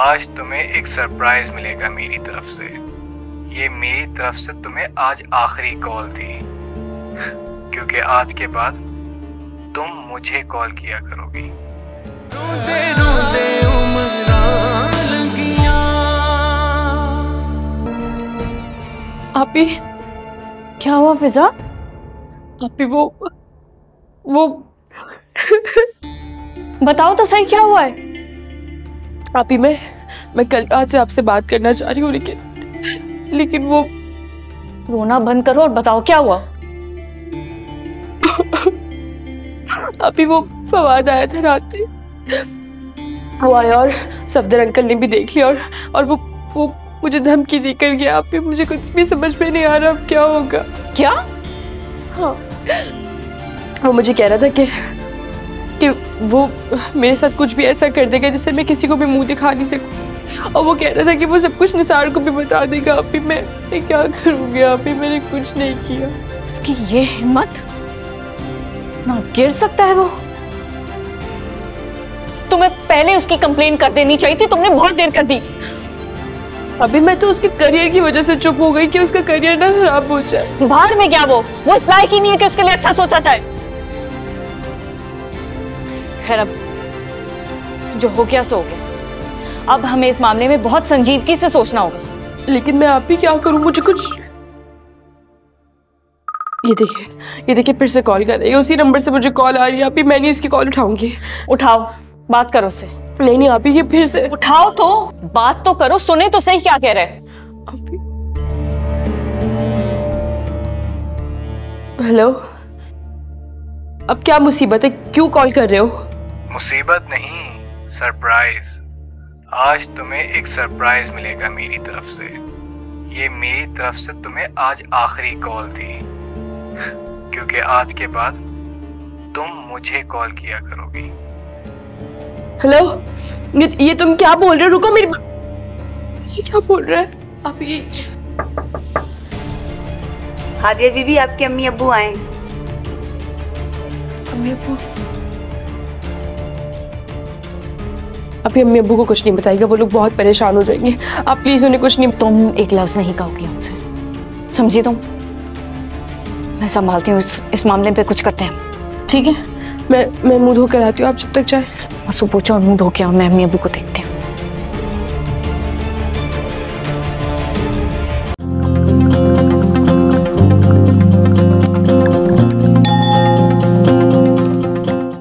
आज तुम्हें एक सरप्राइज़ मिलेगा मेरी तरफ़ से। ये मेरी तरफ़ से तुम्हें आज आखिरी कॉल थी। क्योंकि आज के बाद तुम मुझे कॉल किया करोगी। रोते रोते आपी क्या हुआ फिजा? आपी वो वो बताओ तो सही क्या हुआ है? आपी मैं मैं कल रात से आपसे बात करना चाह रही हूँ लेकिन लेकिन वो रोना बंद करो और बताओ क्या हुआ? अभी वो फवाद आया था रात में। वो आया और सफदर अंकल ने भी देख लिया और और वो वो मुझे धमकी देकर गया। आप मुझे कुछ भी समझ में नहीं आ रहा अब क्या होगा? क्या? हाँ। वो मुझे कह रहा था कि वो मेरे साथ कुछ भी ऐसा कर देगा जिससे मैं किसी को भी मुँह दिखा नहीं सकूँ। और वो कह रहा था कि वो सब कुछ निसार को भी बता देगा। अभी मैं मैं क्या करूँगी? अभी मैंने कुछ नहीं किया। उसकी ये हिम्मत इतना गिर सकता है वो? तुम्हें पहले उसकी कंप्लेन कर देनी चाहिए थी तुमने बहुत देर कर दी। अभी मैं तो उसके करियर की वजह से चुप हो गई कि उसका करियर ना खराब हो जाए। बाद में क्या वो? वो इस लायक ही नहीं है कि उसके लिए अच्छा सोचा जाए। खैर अब जो हो गया सो हो गया। अब हमें इस मामले में बहुत संजीदगी से सोचना होगा। लेकिन मैं आप ही क्या करूँ? मुझे कुछ ये देखिए ये देखिए फिर से कॉल कर रही है। उसी नंबर से मुझे कॉल आ रही है। आप ही मैं नहीं इसकी कॉल उठाऊँगी। उठाओ बात करो उससे। नहीं नहीं आप ही ये फिर से उठाओ तो बात तो करो सुने तो सही क्या कह रहे ही हेलो? अब क्या मुसीबत है क्यों कॉल कर रहे हो? मुसीबत नहीं सरप्राइज़। आज तुम्हें एक सरप्राइज़ मिलेगा मेरी तरफ़ से। ये मेरी तरफ़ से तुम्हें आज आखिरी कॉल थी। क्योंकि आज के बाद तुम मुझे कॉल किया करोगी। हेलो? ये, ये तुम क्या बोल रहे हो? रुको मेरी ये क्या बोल रहे हैं? आप ये हादिया बीबी आपके अम्मी अब्बू आए अम्मी अबू अभी अम्मी अबू को कुछ नहीं बताएगा वो लोग बहुत परेशान हो जाएँगे। आप प्लीज़ उन्हें कुछ नहीं तुम एक लफ्ज नहीं कहोगी उनसे। समझी तुम? मैं संभालती हूँ इस, इस मामले पे कुछ करते हैं। ठीक है? मैं मैं मुँह धो कर आती हूँ आप जब तक जाए। मसू पूछो और मुँह धो के आओ मैं अम्मी अबू को देखते हैं।